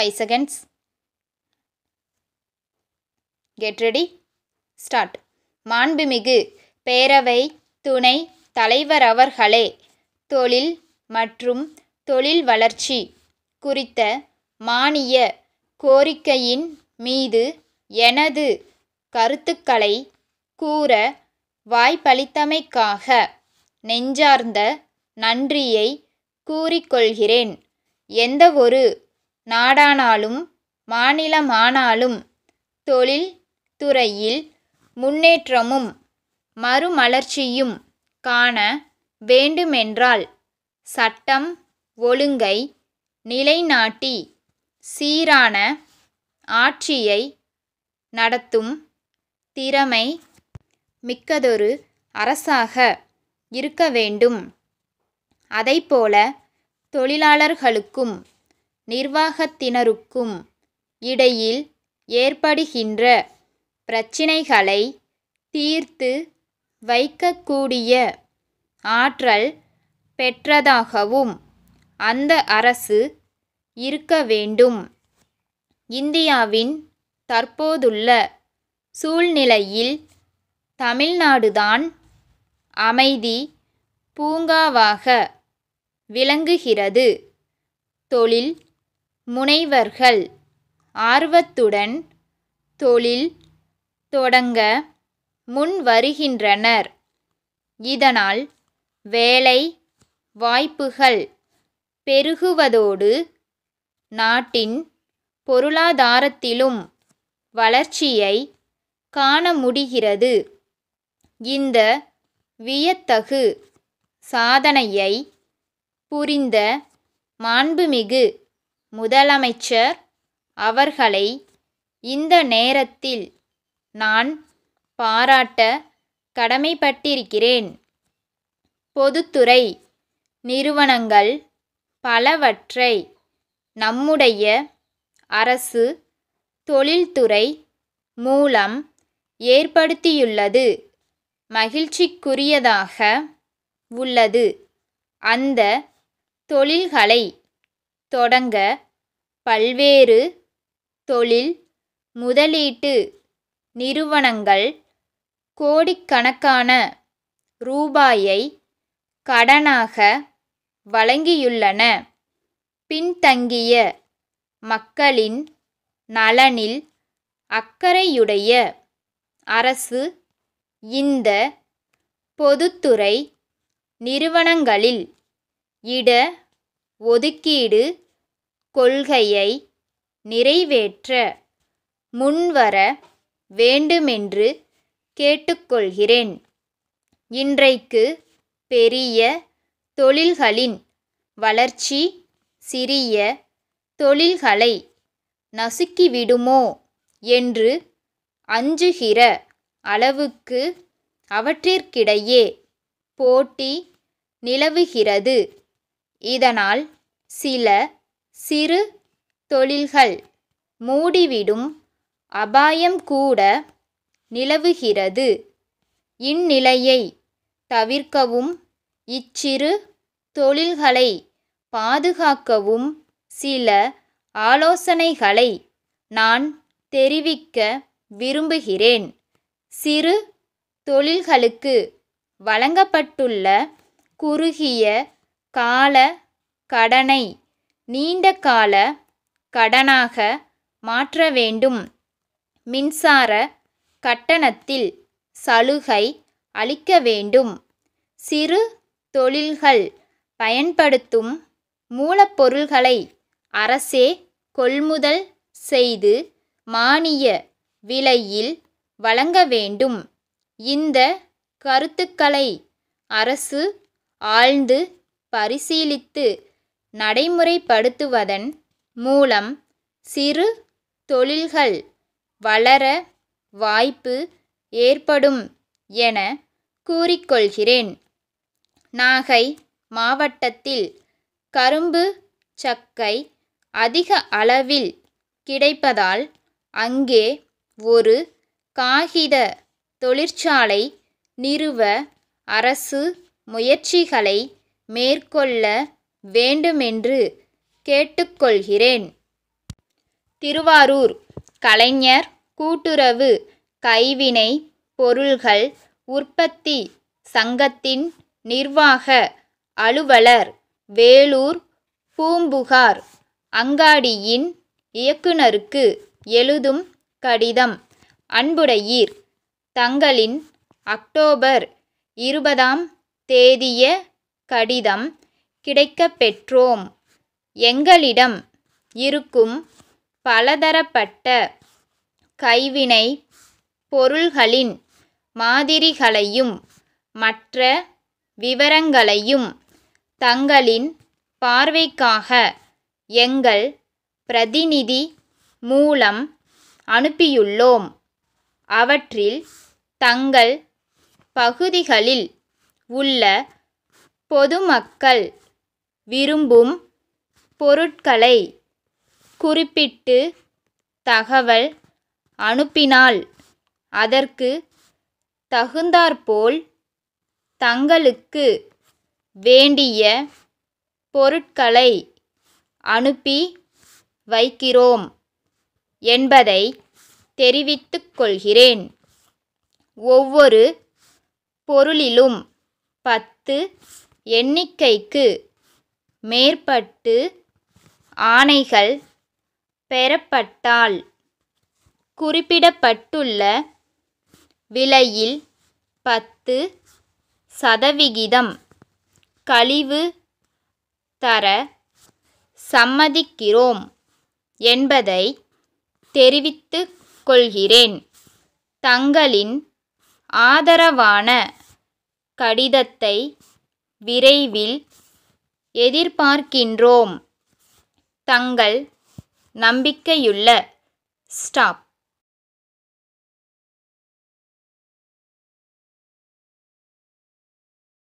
Five seconds get ready start மாண்புமிகு பேரவை துணை தலைவர் அவர்களே தொழில் மற்றும் தொழில் வளர்ச்சி குறித்த மானிய கோரிக்கையின் மீது எனது கருத்துக்களை கூற வாய்ப்பளித்தமைக்காக நெஞ்சார்ந்த நன்றியை கூறிக்கொள்கிறேன். எந்தவொரு நாடானாலும் மாநிலமானாலும் தொழில் துறையில் முன்னேற்றமும் மறுமலர்ச்சியும் காண வேண்டுமென்றால் சட்டம் ஒழுங்கை நிலைநாட்டி சீரான ஆட்சியை நடத்தும் திறமை மிக்கதொரு அரசாக இருக்க வேண்டும். அதைப்போல தொழிலாளர்களுக்கும் நிர்வாகத்தினருக்கும் இடையில் ஏற்படுகின்ற பிரச்சினைகளை தீர்த்து வைக்கக்கூடிய ஆற்றல் பெற்றதாகவும் அந்த அரசு இருக்க வேண்டும். இந்தியாவின் தற்போதுள்ள சூழ்நிலையில் தமிழ்நாடுதான் அமைதி பூங்காவாக விளங்குகிறது. தொழில் முனைவர்கள் ஆர்வத்துடன் தொழில் தொடங்க முன் வருகின்றனர். இதனால் வேலை வாய்ப்புகள் பெருகுவதோடு நாட்டின் பொருளாதாரத்திலும் வளர்ச்சியை காண முடிகிறது. இந்த வியத்தகு சாதனையை புரிந்த மாண்புமிகு முதலமைச்சர் அவர்களை இந்த நேரத்தில் நான் பாராட்ட கடமைப்பட்டிருக்கிறேன். பொதுத்துறை நிறுவனங்கள் பலவற்றை நம்முடைய அரசு தொழில்துறை மூலம் ஏற்படுத்தியுள்ளது. மகிழ்ச்சிக்குரியதாக உள்ளது. அந்த தொழில்களை தொடங்க பல்வேறு தொழில் முதலீட்டு நிறுவனங்கள் கோடிக்கணக்கான ரூபாயை கடனாக வழங்கியுள்ளன. பின்தங்கிய மக்களின் நலனில் அக்கறையுடைய அரசு இந்த பொதுத்துறை நிறுவனங்களில் இட ஒதுக்கீடு கொள்கையை நிறைவேற்ற முன்வர வேண்டுமென்று கேட்டுக்கொள்கிறேன். இன்றைக்கு பெரிய தொழில்களின் வளர்ச்சி சிறிய தொழில்களை நசுக்கிவிடுமோ என்று அஞ்சுகிற அளவுக்கு அவற்றிற்கிடையே போட்டி நிலவுகிறது. இதனால் சில சிறு தொழில்கள் மூடிவிடும் அபாயம் கூட நிலவுகிறது. இந்நிலையை தவிர்க்கவும் இச்சிறு தொழில்களை பாதுகாக்கவும் சில ஆலோசனைகளை நான் தெரிவிக்க விரும்புகிறேன். சிறு தொழில்களுக்கு வழங்கப்பட்டுள்ள குறுகிய கால கடனை நீண்ட கால கடனாக மாற்ற வேண்டும். மின்சார கட்டணத்தில் சலுகை அளிக்க வேண்டும். சிறு தொழில்கள் பயன்படுத்தும் மூலப்பொருள்களை அரசே கொள்முதல் செய்து மானிய விலையில் வழங்க வேண்டும். இந்த கருத்துக்களை அரசு ஆழ்ந்து பரிசீலித்து நடைமுறைப்படுத்துவதன் மூலம் சிறு தொழில்கள் வளர வாய்ப்பு ஏற்படும் என கூறிக்கொள்கிறேன். நாகை மாவட்டத்தில் கரும்பு சக்கை அதிக அளவில் கிடைப்பதால் அங்கே ஒரு காகித தொழிற்சாலை நிறுவ அரசு முயற்சிகளை மேற்கொள்ள வேண்டுமென்று கேட்டுக்கொள்கிறேன். திருவாரூர் கலைஞர் கூட்டுறவு கைவினை பொருள்கள் உற்பத்தி சங்கத்தின் நிர்வாக அலுவலர் வேலூர் பூம்புகார் அங்காடியின் இயக்குனருக்கு எழுதும் கடிதம் அன்புடையீர். தங்களின் அக்டோபர் இருபதாம் தேதிய கடிதம் கிடைக்கப்பெற்றோம் எங்களிடம் இருக்கும் பலதரப்பட்ட கைவினை பொருள்களின் மாதிரிகளையும் மற்ற விவரங்களையும் தங்களின் பார்வைக்காக எங்கள் பிரதிநிதி மூலம் அனுப்பியுள்ளோம். அவற்றில் தங்கள் பகுதிகளில் உள்ள பொதுமக்கள் விரும்பும் பொருட்களை குறிப்பிட்டு தகவல் அனுப்பினால் அதற்கு தகுந்தாற்போல் தங்களுக்கு வேண்டிய பொருட்களை அனுப்பி வைக்கிறோம் என்பதை தெரிவித்துக் கொள்கிறேன். ஒவ்வொரு பொருளிலும் பத்து எண்ணிக்கைக்கு மேற்பட்டு ஆணைகள் பெறப்பட்டால் குறிப்பிடப்பட்டுள்ள விலையில் பத்து சதவிகிதம் கழிவு தர சம்மதிக்கிறோம் என்பதை தெரிவித்துக் கொள்கிறேன். தங்களின் ஆதரவான கடிதத்தை விரைவில் எதிர்பார்க்கின்றோம். தங்கள் நம்பிக்கையுள்ள ஸ்டாப்.